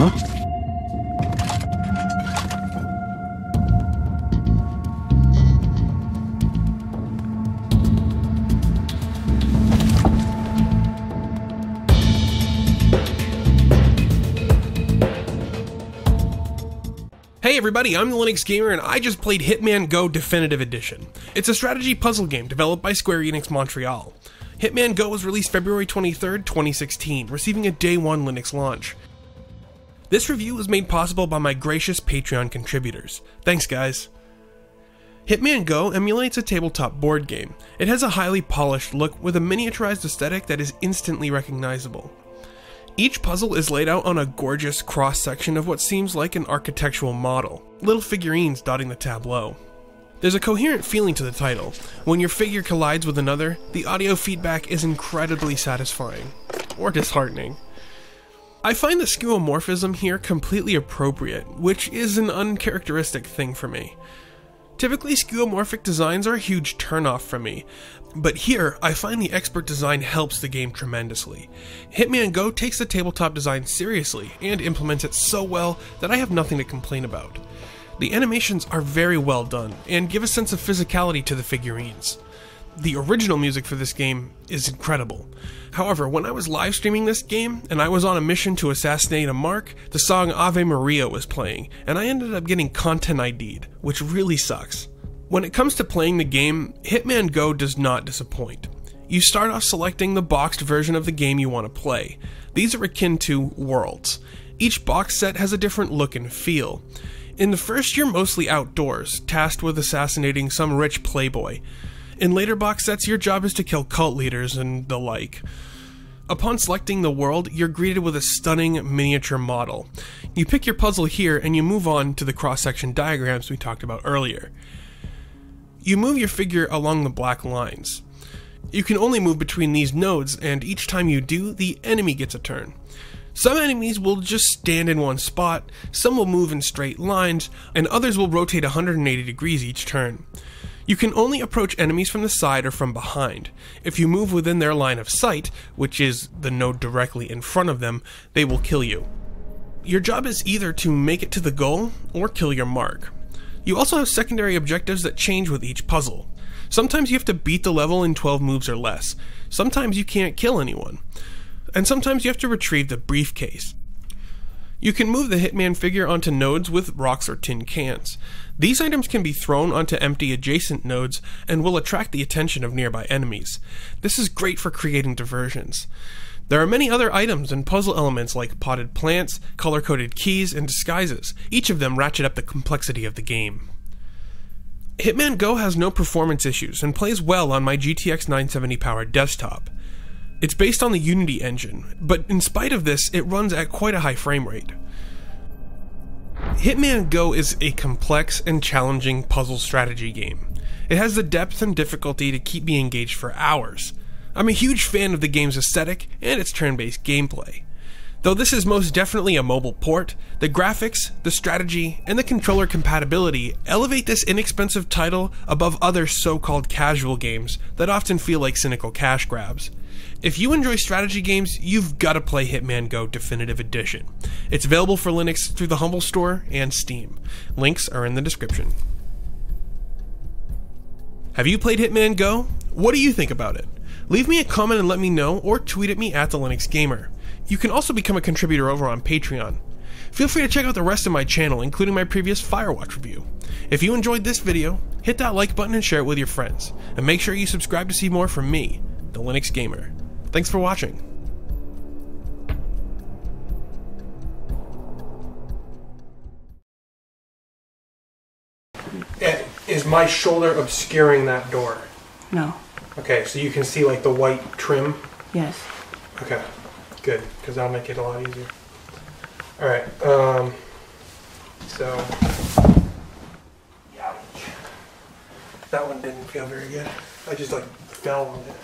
Hey everybody, I'm the Linux Gamer and I just played Hitman Go Definitive Edition. It's a strategy puzzle game developed by Square Enix Montreal. Hitman Go was released February 23, 2016, receiving a day 1 Linux launch. This review was made possible by my gracious Patreon contributors. Thanks guys. Hitman Go emulates a tabletop board game. It has a highly polished look with a miniaturized aesthetic that is instantly recognizable. Each puzzle is laid out on a gorgeous cross section of what seems like an architectural model, little figurines dotting the tableau. There's a coherent feeling to the title. When your figure collides with another, the audio feedback is incredibly satisfying. Or disheartening. I find the skeuomorphism here completely appropriate, which is an uncharacteristic thing for me. Typically, skeuomorphic designs are a huge turnoff for me, but here I find the expert design helps the game tremendously. Hitman Go takes the tabletop design seriously and implements it so well that I have nothing to complain about. The animations are very well done and give a sense of physicality to the figurines. The original music for this game is incredible. However, when I was live streaming this game and I was on a mission to assassinate a mark, the song Ave Maria was playing, and I ended up getting content ID'd, which really sucks. When it comes to playing the game, Hitman Go does not disappoint. You start off selecting the boxed version of the game you want to play. These are akin to worlds. Each box set has a different look and feel. In the first, you're mostly outdoors, tasked with assassinating some rich playboy. In later box sets, your job is to kill cult leaders and the like. Upon selecting the world, you're greeted with a stunning miniature model. You pick your puzzle here and you move on to the cross section diagrams we talked about earlier. You move your figure along the black lines. You can only move between these nodes, and each time you do, the enemy gets a turn. Some enemies will just stand in one spot, some will move in straight lines, and others will rotate 180 degrees each turn. You can only approach enemies from the side or from behind. If you move within their line of sight, which is the node directly in front of them, they will kill you. Your job is either to make it to the goal or kill your mark. You also have secondary objectives that change with each puzzle. Sometimes you have to beat the level in 12 moves or less. Sometimes you can't kill anyone. And sometimes you have to retrieve the briefcase. You can move the Hitman figure onto nodes with rocks or tin cans. These items can be thrown onto empty adjacent nodes and will attract the attention of nearby enemies. This is great for creating diversions. There are many other items and puzzle elements like potted plants, color coded keys, and disguises. Each of them ratchet up the complexity of the game. Hitman Go has no performance issues and plays well on my GTX 970 powered desktop. It's based on the Unity engine, but in spite of this, it runs at quite a high frame rate. Hitman Go is a complex and challenging puzzle strategy game. It has the depth and difficulty to keep me engaged for hours. I'm a huge fan of the game's aesthetic and its turn based gameplay. Though this is most definitely a mobile port, the graphics, the strategy, and the controller compatibility elevate this inexpensive title above other so called casual games that often feel like cynical cash grabs. If you enjoy strategy games, you've got to play Hitman Go Definitive Edition. It's available for Linux through the Humble Store and Steam. Links are in the description. Have you played Hitman Go? What do you think about it? Leave me a comment and let me know, or tweet at me at the Linux Gamer. You can also become a contributor over on Patreon. Feel free to check out the rest of my channel, including my previous Firewatch review. If you enjoyed this video, hit that like button and share it with your friends. And make sure you subscribe to see more from me, the Linux Gamer. Thanks for watching. Is my shoulder obscuring that door? No. Okay, so you can see like the white trim? Yes. Okay, good, because that'll make it a lot easier. All right, um, so. That one didn't feel very good. I just like fell on it.